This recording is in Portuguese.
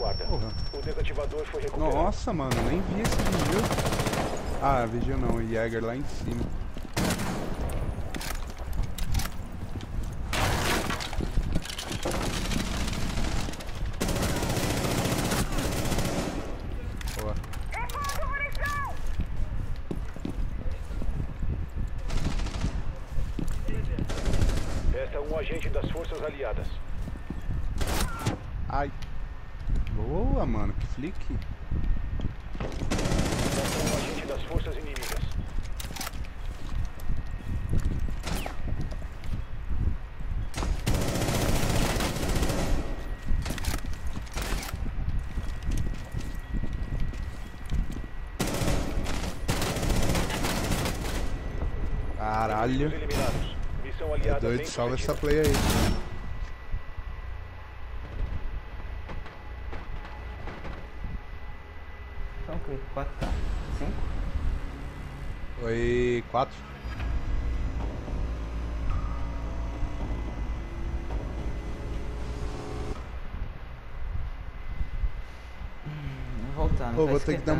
guarda. O desativador foi recuperado. Nossa, mano, nem vi esse vigil. Ah, vigil não, o Jäger lá em cima. Boa. Esta é um agente das forças aliadas. Ai. Boa, mano, que flick. Um agente das forças inimigas. Caralho. É doido, salva essa play aí. Então o quê? 4K? 5? Foi 4. Vou voltar, não Pô, tá vou ter que dar.